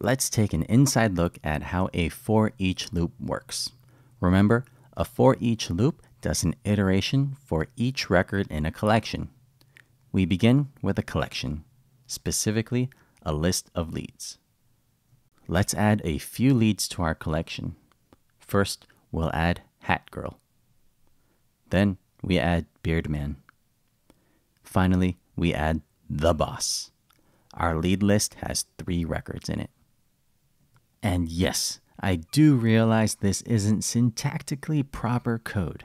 let's take an inside look at how a for each loop works. Remember, a for each loop does an iteration for each record in a collection. We begin with a collection, specifically a list of leads. Let's add a few leads to our collection. First, we'll add Hat Girl. Then we add Beard Man. Finally, we add The Boss. Our lead list has three records in it. And yes, I do realize this isn't syntactically proper code.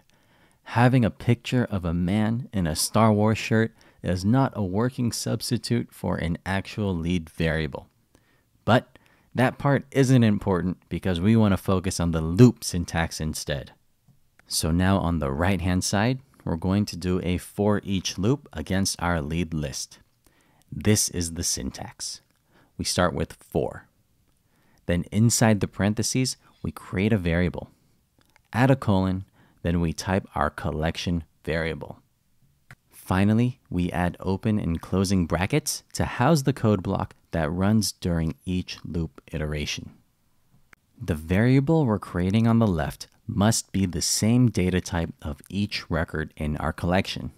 Having a picture of a man in a Star Wars shirt is not a working substitute for an actual lead variable. But that part isn't important because we want to focus on the loop syntax instead. So now on the right hand side, we're going to do a for each loop against our lead list. This is the syntax. We start with for. Then inside the parentheses, we create a variable. Add a colon, then we type our collection variable. Finally, we add open and closing brackets to house the code block that runs during each loop iteration. The variable we're creating on the left must be the same data type of each record in our collection.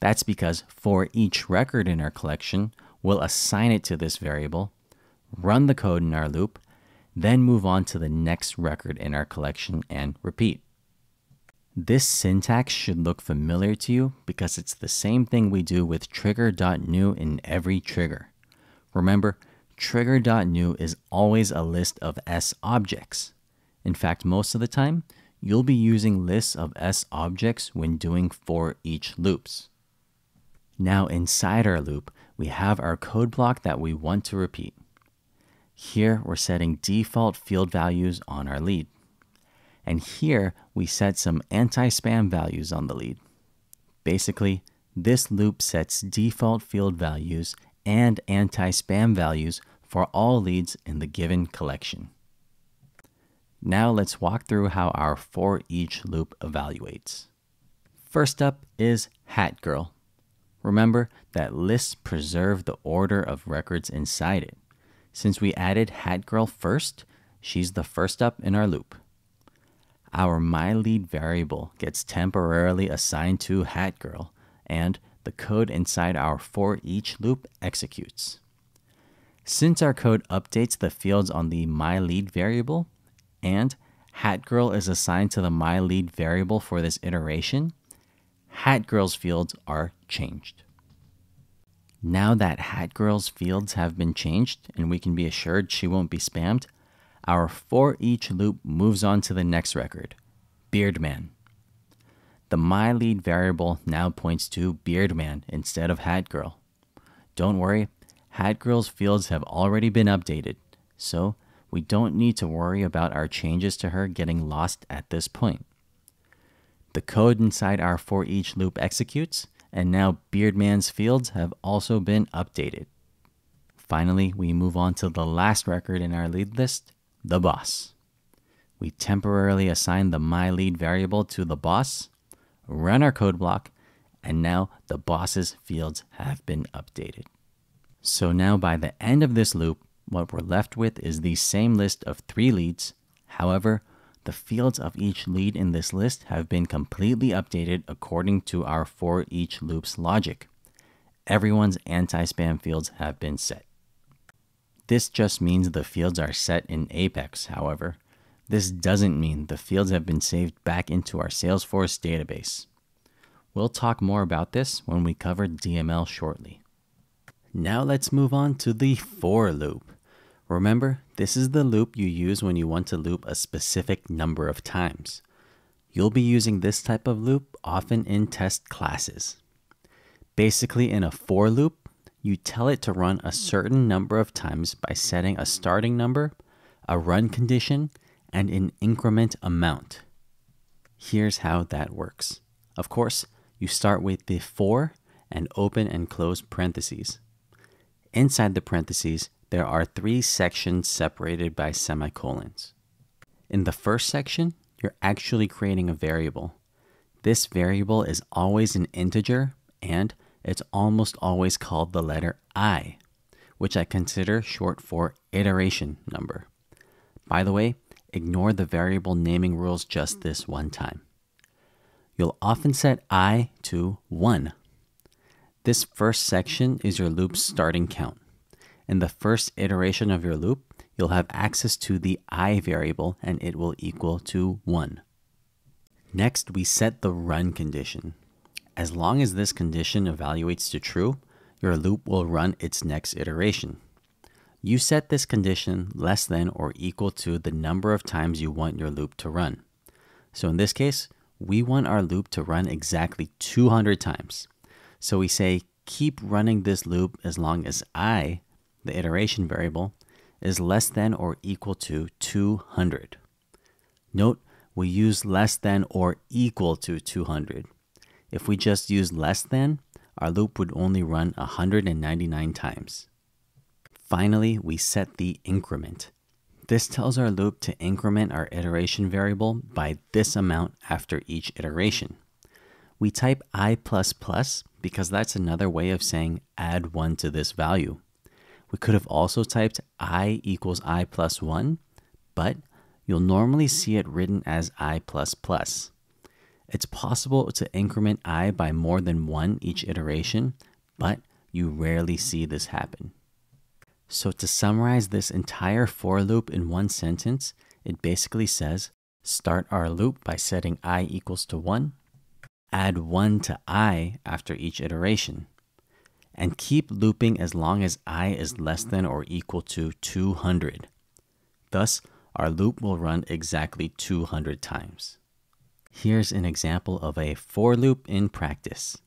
That's because for each record in our collection, we'll assign it to this variable, run the code in our loop, then move on to the next record in our collection and repeat. This syntax should look familiar to you because it's the same thing we do with trigger.new in every trigger. Remember, trigger.new is always a list of sObjects. In fact, most of the time, you'll be using lists of sObjects when doing for each loops. Now inside our loop, we have our code block that we want to repeat. Here we're setting default field values on our lead. And here we set some anti-spam values on the lead. Basically, this loop sets default field values and anti-spam values for all leads in the given collection. Now let's walk through how our for each loop evaluates. First up is Hat Girl. Remember that lists preserve the order of records inside it. Since we added Hat Girl first, she's the first up in our loop. Our myLead variable gets temporarily assigned to Hat Girl, and the code inside our for each loop executes. Since our code updates the fields on the myLead variable, and Hat Girl is assigned to the myLead variable for this iteration, Hat Girl's fields are changed. Now that Hat Girl's fields have been changed and we can be assured she won't be spammed, our for each loop moves on to the next record, Beardman. The myLead variable now points to Beardman instead of Hat Girl. Don't worry, Hat Girl's fields have already been updated, so we don't need to worry about our changes to her getting lost at this point. The code inside our for each loop executes, and now Beardman's fields have also been updated. Finally, we move on to the last record in our lead list, the boss. We temporarily assign the myLead variable to the boss, run our code block, and now the boss's fields have been updated. So now by the end of this loop, what we're left with is the same list of three leads. However, the fields of each lead in this list have been completely updated according to our for each loops logic. Everyone's anti-spam fields have been set. This just means the fields are set in Apex, however. This doesn't mean the fields have been saved back into our Salesforce database. We'll talk more about this when we cover DML shortly. Now let's move on to the for loop. Remember, this is the loop you use when you want to loop a specific number of times. You'll be using this type of loop often in test classes. Basically, in a for loop, you tell it to run a certain number of times by setting a starting number, a run condition, and an increment amount. Here's how that works. Of course, you start with the for and open and close parentheses. Inside the parentheses, there are three sections separated by semicolons. In the first section, you're actually creating a variable. This variable is always an integer and it's almost always called the letter i, which I consider short for iteration number. By the way, ignore the variable naming rules just this one time. You'll often set i to 1. This first section is your loop's starting count. In the first iteration of your loop, you'll have access to the i variable and it will equal to 1. Next, we set the run condition. As long as this condition evaluates to true, your loop will run its next iteration. You set this condition less than or equal to the number of times you want your loop to run. So in this case, we want our loop to run exactly 200 times. So we say keep running this loop as long as i, the iteration variable, is less than or equal to 200. Note, we use less than or equal to 200. If we just use less than, our loop would only run 199 times. Finally, we set the increment. This tells our loop to increment our iteration variable by this amount after each iteration. We type i++ plus because that's another way of saying add 1 to this value. We could have also typed i equals i plus 1, but you'll normally see it written as i++. Plus. It's possible to increment i by more than 1 each iteration, but you rarely see this happen. So to summarize this entire for loop in one sentence, it basically says start our loop by setting i equals to 1, add 1 to i after each iteration, and keep looping as long as i is less than or equal to 200. Thus, our loop will run exactly 200 times. Here's an example of a for loop in practice.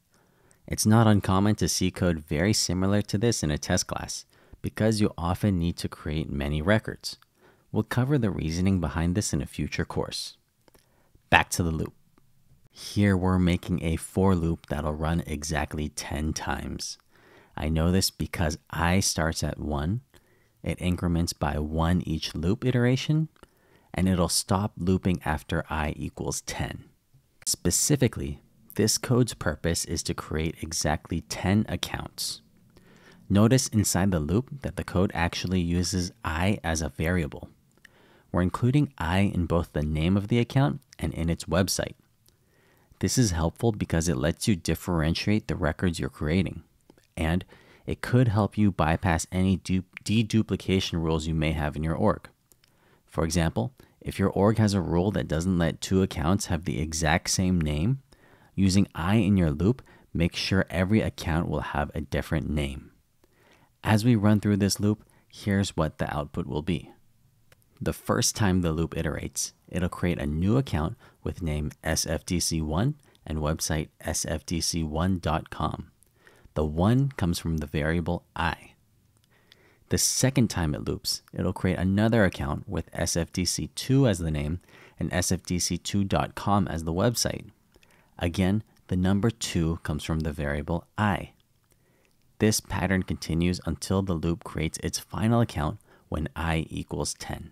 It's not uncommon to see code very similar to this in a test class because you often need to create many records. We'll cover the reasoning behind this in a future course. Back to the loop. Here we're making a for loop that'll run exactly 10 times. I know this because i starts at 1, it increments by 1 each loop iteration, and it'll stop looping after i equals 10. Specifically, this code's purpose is to create exactly 10 accounts. Notice inside the loop that the code actually uses i as a variable. We're including i in both the name of the account and in its website. This is helpful because it lets you differentiate the records you're creating, and it could help you bypass any deduplication rules you may have in your org. For example, if your org has a rule that doesn't let two accounts have the exact same name, using i in your loop makes sure every account will have a different name. As we run through this loop, here's what the output will be. The first time the loop iterates, it'll create a new account with name sfdc1 and website sfdc1.com. The 1 comes from the variable i. The second time it loops, it'll create another account with SFDC2 as the name and SFDC2.com as the website. Again, the number 2 comes from the variable i. This pattern continues until the loop creates its final account when i equals 10.